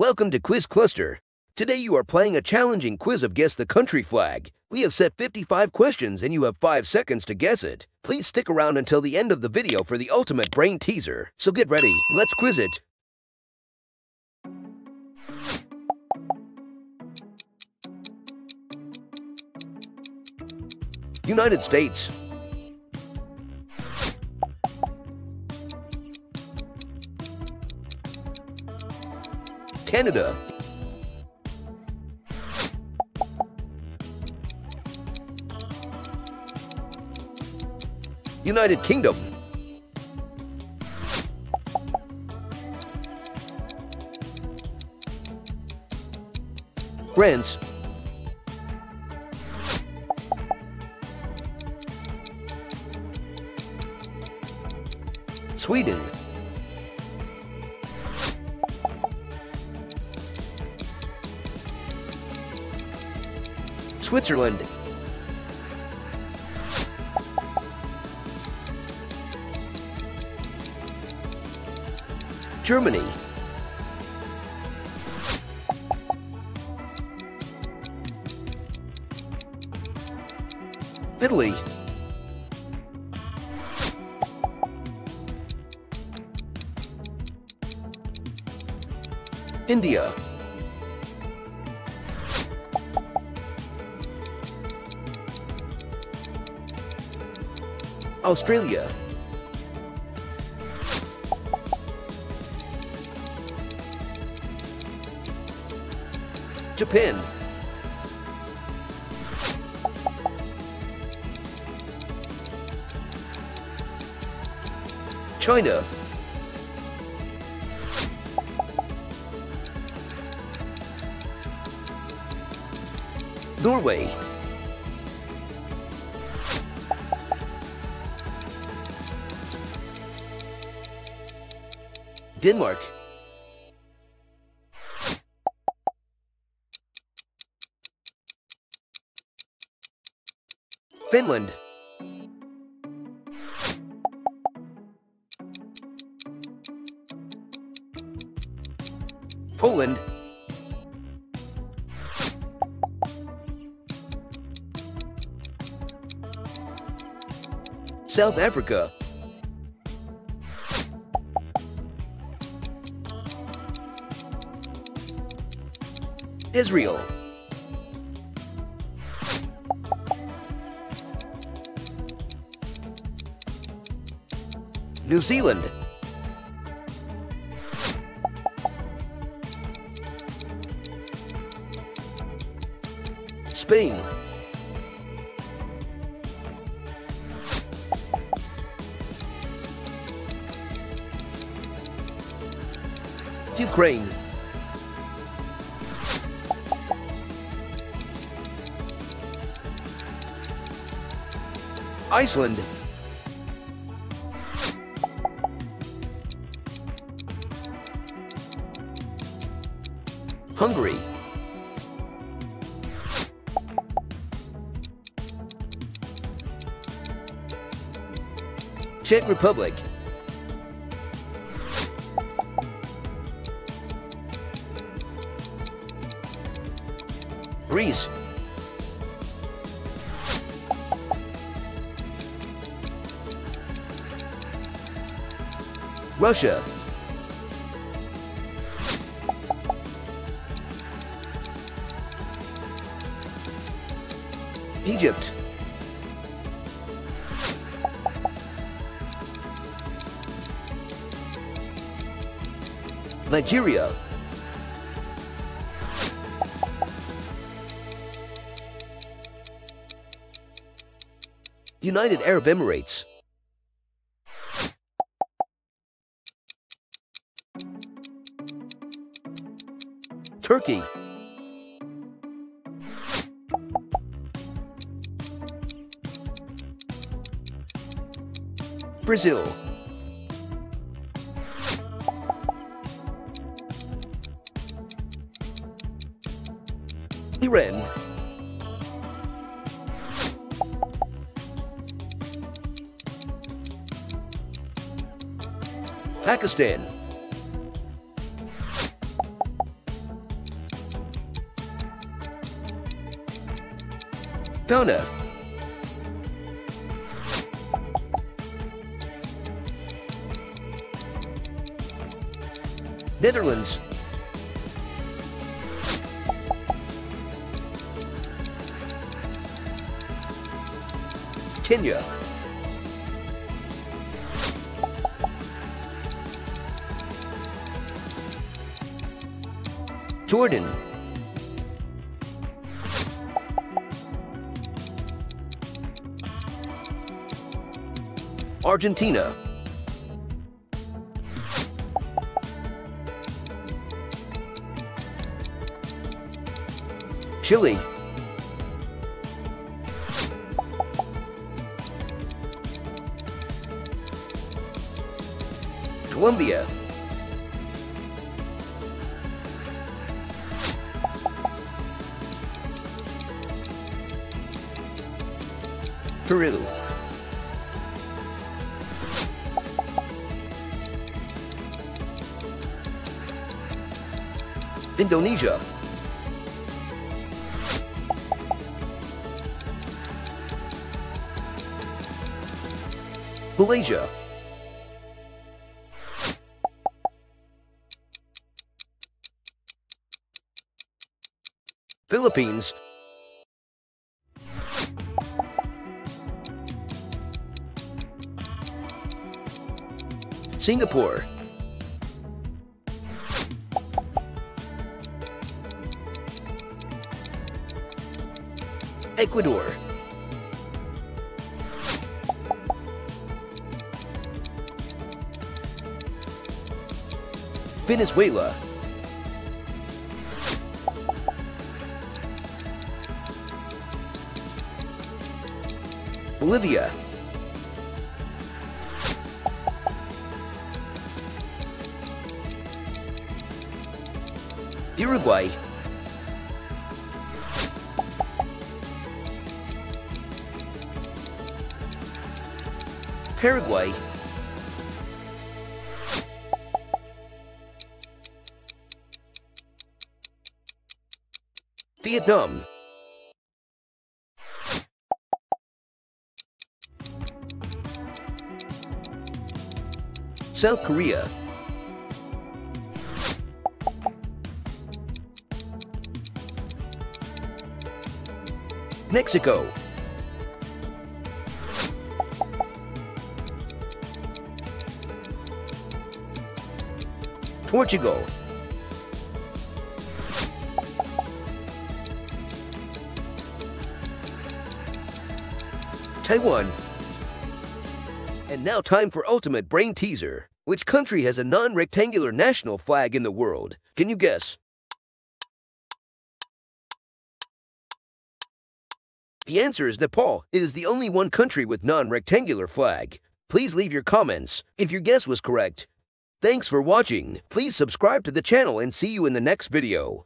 Welcome to Quiz Cluster. Today you are playing a challenging quiz of Guess the Country Flag. We have set 55 questions and you have 5 seconds to guess it. Please stick around until the end of the video for the ultimate brain teaser. So get ready, let's quiz it. United States Canada. United Kingdom. France. Sweden Switzerland. Germany. Italy. India Australia. Japan. China. Norway Denmark Finland. Poland. South Africa Israel. New Zealand. Spain. Ukraine Iceland. Hungary. Czech Republic. Greece Russia. Egypt. Nigeria. United Arab Emirates Brazil. Iran. Pakistan Ghana. Netherlands. Kenya. Jordan. Argentina. Chile. Colombia. Peru. Indonesia. Malaysia. Philippines. Singapore. Ecuador. Venezuela. Bolivia. Uruguay. Paraguay. Vietnam. South Korea. Mexico. Portugal. Taiwan. And now time for Ultimate Brain Teaser. Which country has a non-rectangular national flag in the world? Can you guess? The answer is Nepal. It is the only one country with non-rectangular flag. Please leave your comments if your guess was correct. Thanks for watching. Please subscribe to the channel and see you in the next video.